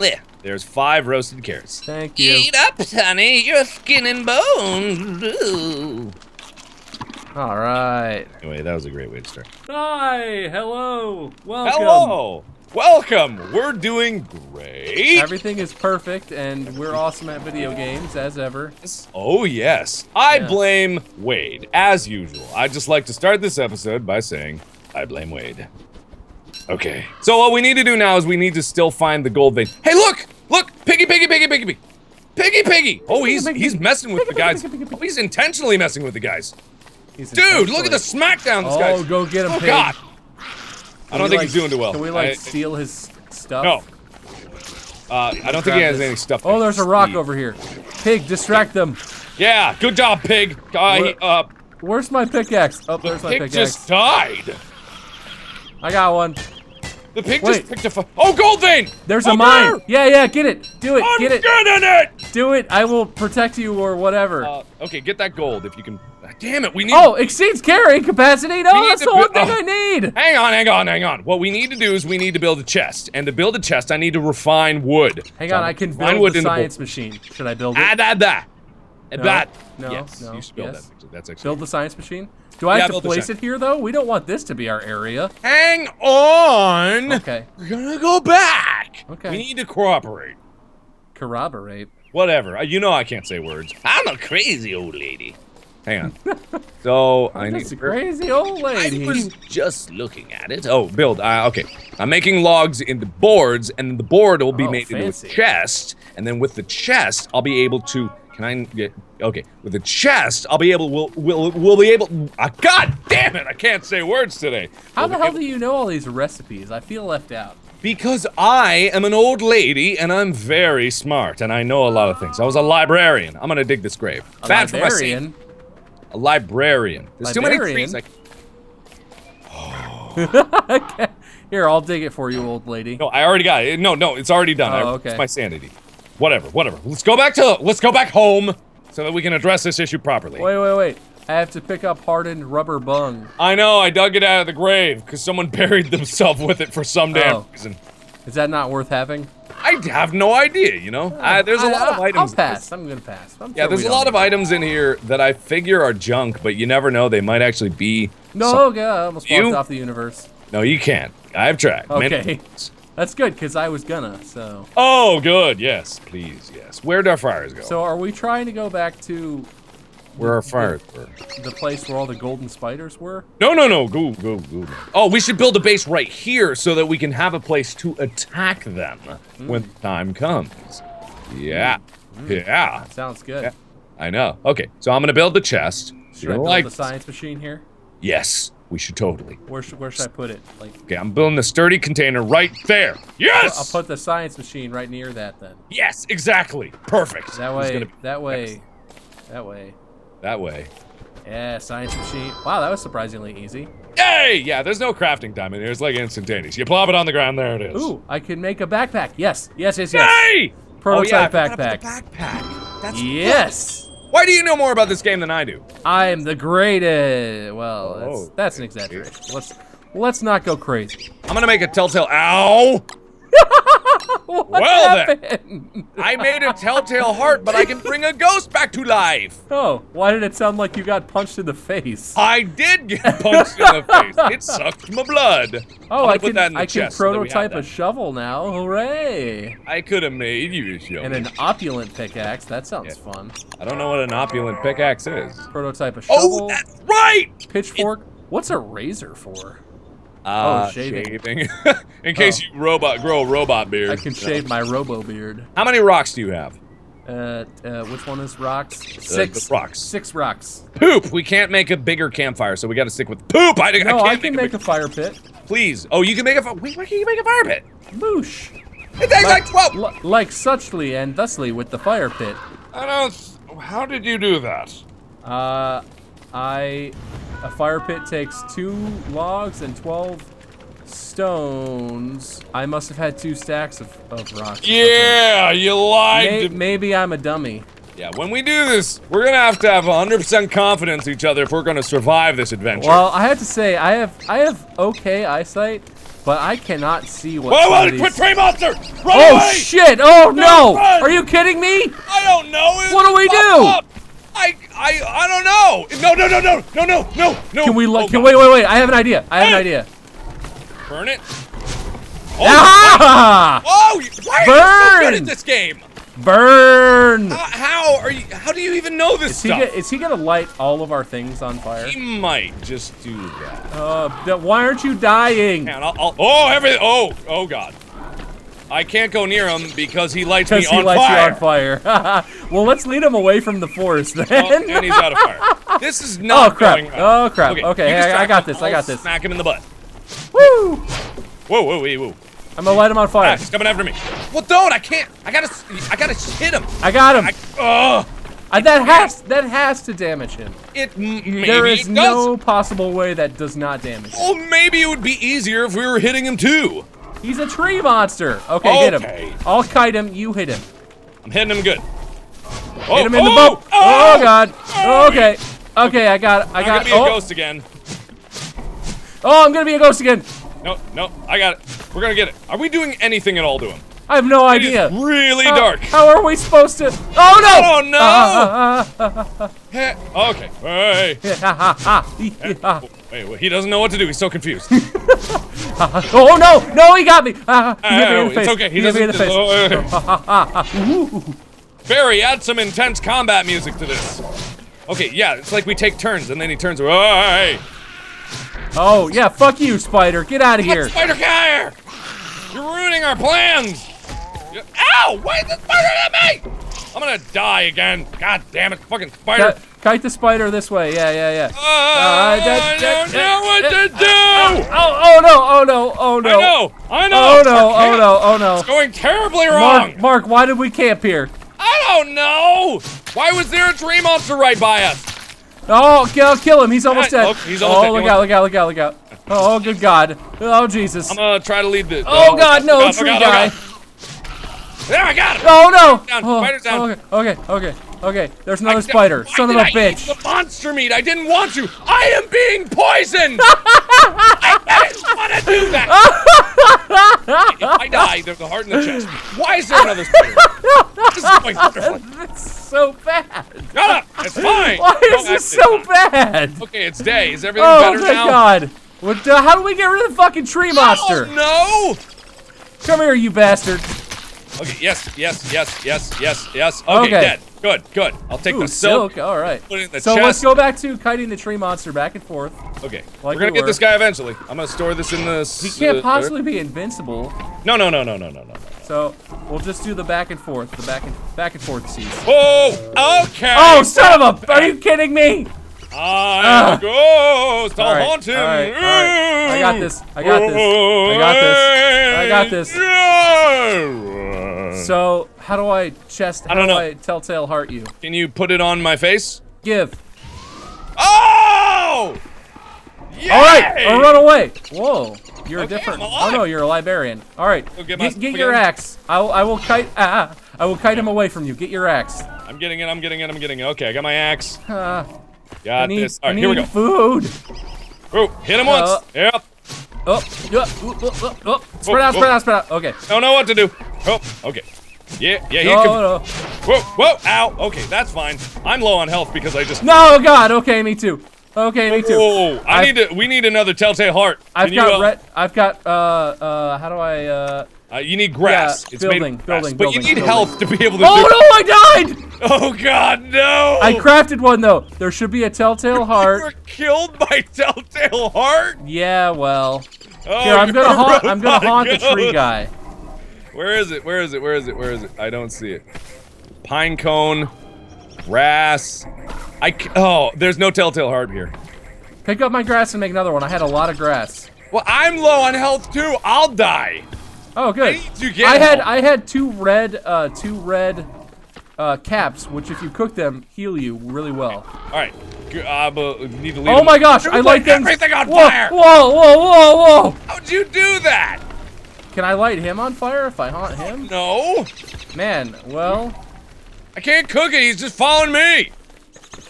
There, there's five roasted carrots. Thank you. Eat up, honey. You're skin and bones. Ooh. All right. Anyway, that was a great way to start. Hi. Hello. Welcome. Hello. Welcome. We're doing great. Everything is perfect, and we're awesome at video games as ever. Oh, yes. I Yeah. blame Wade, as usual. I'd just like to start this episode by saying, I blame Wade. Okay. So what we need to do now is we need to still find the gold vein. Hey, look! Look! Piggy, piggy, piggy, piggy, piggy! Piggy, piggy! Oh, he's he's messing with the guys. Oh, he's intentionally messing with the guys. Dude, look at the smackdown this Oh, go get him, Oh. God. I don't think he's doing too well. Can we like steal his stuff? No. Uh, I don't think he has any stuff. Oh, there's a rock over here. Pig, distract them. Yeah, good job, pig. Uh, he, Where- uh, Where's my pickaxe? Oh, there's my pickaxe. pig just died. I got one. The pig Wait. just picked a. Oh, gold vein. There's a mine. there! Yeah, yeah, get it. Do it. I'm get it. getting it. Do it. I will protect you or whatever. Uh, okay, get that gold if you can. Ah, Damn it, we need. oh, exceeds carrying capacity. No, that's the one thing oh. I need. Hang on, hang on, hang on. What we need to do is we need to build a chest, and to build a chest, I need to refine wood. Hang So on, I'm can build wood the science machine. Should I build it? Ah, da, da. No, That. no, yes, no, you should build yes. that. actually. That's actually. Build the science machine? Do I Yeah, have to place it here though? We don't want this to be our area. Hang on. Okay. We're gonna go back. Okay. We need to cooperate. Corroborate. Whatever. Uh, You know I can't say words. I'm a crazy old lady. Hang on. so I need. That's a crazy old lady. I was just looking at it. Oh, build. Uh, okay. I'm making logs into boards, and the board will be Oh, made fancy. into a chest. And then with the chest, I'll be able to. Can I get? Okay. With the chest, I'll be able. We'll. We'll. We'll be able. Uh, God damn it! I can't say words today. How We'll the hell do you know all these recipes? I feel left out. Because I am an old lady and I'm very smart and I know a lot of things. I was a librarian. I'm gonna dig this grave. A Bad for my librarian. A librarian. There's too many Librarian? trees. I Okay. Here, I'll dig it for you, old lady. No, I already got it. No, no, it's already done. Oh, okay. It's my sanity. Whatever, whatever. Let's go back to let's go back home so that we can address this issue properly. Wait, wait, wait. I have to pick up hardened rubber bung. I know I dug it out of the grave because someone buried themselves with it for some damn Oh. reason. Is that not worth having? I have no idea. You know, uh, there's a I- lot of I- items. I'll pass. I'm gonna pass. I'm Yeah, sure there's a lot of items in here that I figure are junk, but you never know. They might actually be. No, God, I almost You- walked off the universe. No, you can't. I've tried. Okay. That's good, because I was gonna, so. Oh, good. Yes, please. Yes. Where do our fires go? So are we trying to go back to Where our fires were. the place where all the golden spiders were? No, no, no. Go, go, go. Oh, we should build a base right here so that we can have a place to attack them hmm. when the time comes. Yeah. Hmm. Hmm. Yeah. Sounds good. Yeah. I know. Okay, so I'm gonna build the chest. Should You're I build like, the science machine here? yes, we should totally. Where should, where should I put it? Like, Okay, I'm building a sturdy container right there. Yes. I'll put the science machine right near that then. Yes, exactly. Perfect. That way, that way, next. that way. That way. Yeah, science machine. Wow, that was surprisingly easy. Yay! Yeah, there's no crafting time in here. It's like instantaneous. You plop it on the ground, there it is. Ooh, I can make a backpack. Yes, yes, yes, yes. Yay! Prototype oh, yeah, backpack. backpack. That's Yes. Why do you know more about this game than I do? I am the greatest. Well, that's, Oh, that's an exaggeration. Let's let's not go crazy. I'm gonna make a telltale. Ow! What Well, then. I made a telltale heart, but I can bring a ghost back to life. Oh, why did it sound like you got punched in the face? I did get punched in the face. It sucked my blood. Oh, I can that in the I can chest so that we have prototype a shovel now. Hooray! I could have made you a show. And an opulent pickaxe. That sounds Yeah. fun. I don't know what an opulent pickaxe is. Prototype a oh, shovel. Oh, that's right. pitchfork. What's a razor for? Uh, Oh, shaving. shaving. In case Oh. you robot grow a robot beard. I can shave my robo beard. How many rocks do you have? Uh, uh, which one is rocks? Six the rocks. Six rocks. Poop. We can't make a bigger campfire, so we got to stick with poop. I, I No, can't I can make, make a, fire pit. Please. Oh, you can make a. Wait, why can't you make a fire pit? Boosh. It takes like twelve. Like suchly and thusly with the fire pit. I don't. How did you do that? Uh, I a fire pit takes two logs and twelve stones. I must have had two stacks of, of rocks. Yeah, you lied. May- maybe I'm a dummy. Yeah, when we do this, we're gonna have to have 100% confidence in each other if we're gonna survive this adventure. Well, I have to say, I have I have okay eyesight, but I cannot see what. Whoa, whoa, these- tree monster! Run Oh away! shit! Oh no! run! Are you kidding me? I don't know. It What do we do? up. I, I, I don't know. No, no, no, no, no, no, no, no. Can we? Oh, can wait, wait, wait! I have an idea. I have an idea. Burn it. Oh, Ah! oh, why are you so good at this game? Burn! How, how are you? How do you even know this Is he, stuff? go- is he gonna light all of our things on fire? He might just do that. Uh, why aren't you dying? Man, I'll, I'll, oh, everything. Oh, oh God. I can't go near him because he lights me Because he on lights fire. you on fire. well, let's lead him away from the forest then. Oh, and he's out of fire. This is not Oh, crap. going. Oh, crap. Okay, you hey, I- I got him, this, I got this. Smack him in the butt. Woo! Whoa, whoa, wait, whoa. I'm gonna light him on Ah, fire. he's coming after me. Well, don't. I can't. I gotta. I gotta hit him. I got him. I, oh, Uh, that has that has to damage him. it maybe There is it no possible way that does not damage. him. Well, maybe it would be easier if we were hitting him too. He's a tree monster. Okay, hit him. I'll kite him. You hit him. I'm hitting him good. Oh, Hit him in oh, the oh, boat. Oh, oh, God. oh. Okay. Okay, I got. I got. I'm gonna be oh, a ghost again. oh, I'm gonna be a ghost again. No, no, I got it. We're gonna get it. Are we doing anything at all to him? I have no It idea. really How- dark. How are we supposed to? Oh no! Oh, no! Okay. Hey. Wait, wait, he doesn't know what to do. He's so confused. Oh no! No, he got me. Ah, he hit me in Oh, the face. it's okay. He hit me in the doesn't. face. Oh, Barry, add some intense combat music to this. Okay, yeah, it's like we take turns, and then he turns away. Oh yeah, fuck you, spider. Get out of here. Spider Kyer! You're ruining our plans! Ow! Why is the spider at me? I'm gonna die again. God damn it, fucking spider. Kite, kite the spider this way. Yeah, yeah, yeah. Oh, Uh, that- I don't know what to do! Oh, oh no! Oh no! Oh no! I know! I know! Oh no! Oh no! Oh no! It's going terribly wrong! Mark, Mark, why did we camp here? I don't know! Why was there a tree monster right by us? Oh, kill, kill him! He's almost dead. look, he's almost oh, dead. look out! Look out! Look out! Look out! Oh, good God! Oh, Jesus! I'm gonna try to lead the. Oh God, no, tree guy! There, I got him! Oh no! Down, oh, spider's down. Okay, okay, okay, okay. There's another I- spider. Son of a I bitch! The monster meat. I didn't want to. I am being poisoned. I didn't want to do that. if I die, there's a heart in the chest. Why is there another spider? This is going wonderfully. That's so bad. Shut up. It's fine. Why No, is this so not. bad? Okay, it's day. Is everything oh, better now? Oh my? God! What? The, how do we get rid of the fucking tree monster? Oh Come here, you bastard! Okay. Yes. Yes. Yes. Yes. Yes. Yes. Okay. Okay. Dead. Good. Good. I'll take Ooh, the silk. silk. All right. Put it in the So chest. let's go back to kiting the tree monster back and forth. Okay. Like we're gonna we get were. this guy eventually. I'm gonna store this in the. He can't uh, possibly be invincible. No. No. No. No. No. No. No. So we'll just do the back and forth, the back and back and forth seas. Oh. Okay. Oh, son of a! Are you kidding me? I'm a ghost. I'll right, haunt him. all right, all right. I got this, I got this, I got this, I got this. Oh, So how do I chest? How I don't do know. I telltale heart you? Can you put it on my face? Give. Oh! Yay! All right, or run away. Whoa, you're Okay, different. Oh no, you're a librarian. All right, get get, my get, stuff your axe. I will, I will kite. Ah, I will kite him away from you. Get your axe. I'm getting it. I'm getting it. I'm getting it. Okay, I got my axe. Ah, I Got need, this. All I need here we go. food. Oh, hit him once. Uh, yep. Oh, yeah, oh, oh, oh, oh. Spread out, spread out, spread out. Okay. Don't know what to do. Oh, okay. Yeah, yeah. He No, can. no, Whoa, whoa, ow. Okay, that's fine. I'm low on health because I just. no, God. Okay, me too. Okay, me too. Whoa! I I've- need to. We need another telltale heart. I've Can you, got uh, red. I've got uh uh. How do I uh? Uh, you need grass. Yeah, it's building, made grass. building, but building, you need building. health to be able to Oh no! I died. Oh God, no! I crafted one though. There should be a telltale heart. You were killed by telltale heart. Yeah, well. Oh, Here, I'm gonna haunt. I'm gonna haunt the tree guy. Where is it? Where is it? Where is it? Where is it? I don't see it. Pine cone, grass. I c- oh, there's no telltale heart here. Pick up my grass and make another one. I had a lot of grass. Well, I'm low on health too. I'll die. Oh, good. I need to get I had. I had two red uh two red uh caps, which if you cook them heal you really well. All right. Uh, but need to leave. Oh my gosh! I light things. everything on whoa, fire. Whoa! Whoa! Whoa! Whoa! How'd you do that? Can I light him on fire if I haunt him? No, Man, well, I can't cook it. He's just following me.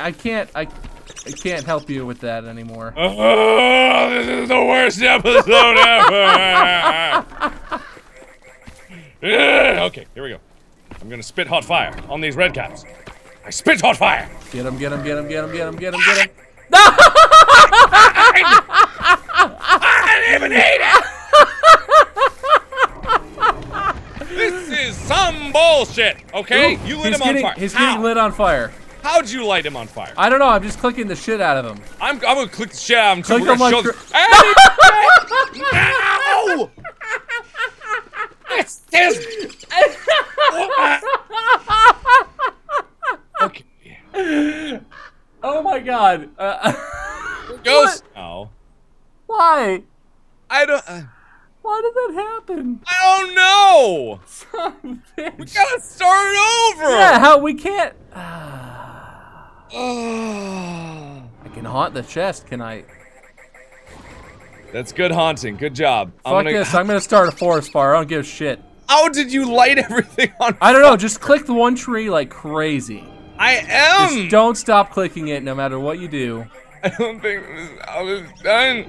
I can't. I I can't help you with that anymore. Oh, this is the worst episode ever. Okay, here we go. I'm gonna spit hot fire on these red caps. I spit hot fire. Get him, get him, get him, get him, get him, get him, get him. I didn't even eat it. this is some bullshit. Okay, Ooh, you lit him on fire. He's How? getting lit on fire. How'd you light him on fire? I don't know. I'm just clicking the shit out of him. I'm, I'm gonna click the shit out of him. Click We're on gonna my show cr- this- Ow! This is. okay. Oh my god. Uh, Goes. Oh. why? I don't. Uh, did that happen? I don't know. Son of a bitch. We gotta start over. Yeah, how we can't. I can haunt the chest. Can I? That's good haunting. Good job. Fuck I'm gonna, this. I'm gonna start a forest fire. I don't give a shit. How did you light everything on? I don't know. Just click the one tree like crazy. I am. Just don't stop clicking it, no matter what you do. I don't think this is how is done.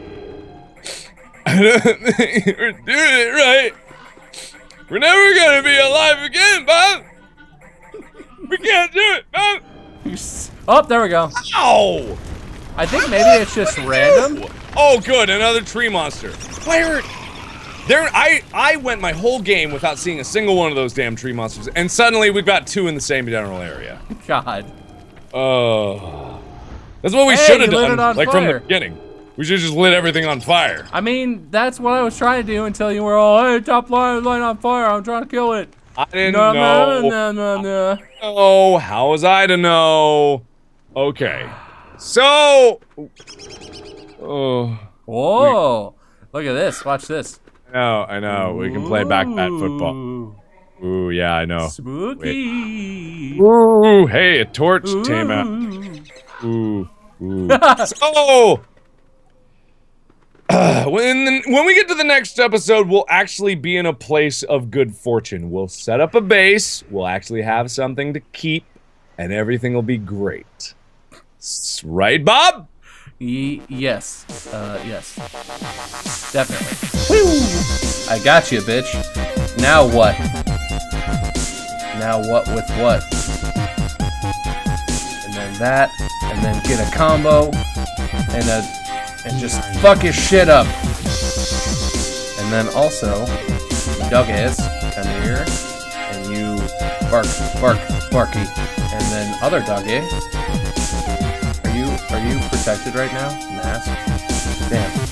I don't think we're doing it right. We're never gonna be alive again, Bob. We can't do it, Bob. Oh, there we go. Ow! I think maybe it's just random. Oh, good, another tree monster. Why are there? I I went my whole game without seeing a single one of those damn tree monsters, and suddenly we've got two in the same general area. God. Oh, that's what we Hey, should have done, like from the beginning. We should just lit everything on fire. I mean, that's what I was trying to do until you were all, hey, top line, line on fire. I'm trying to kill it. I didn't No, know. no, no, no, no. Oh, how was I to know? Okay. So. Oh. Whoa. Look at this. Watch this. I know, I know. We can play backbat football. Ooh. Ooh, yeah, I know. Spooky. Ooh, hey, a torch came out. Ooh. Ooh, ooh. when when we get to the next episode, we'll actually be in a place of good fortune. We'll set up a base. We'll actually have something to keep, and everything will be great. Right, Bob? Ye- yes. Uh, yes. Definitely. Woo! I got you, bitch. Now what? Now what with what? And then that, and then get a combo, and a, and just fuck his shit up. And then also, Duggas, come here, and you bark, bark, barky, and then other Duggy. Are you are you protected right now? Mask? Damn.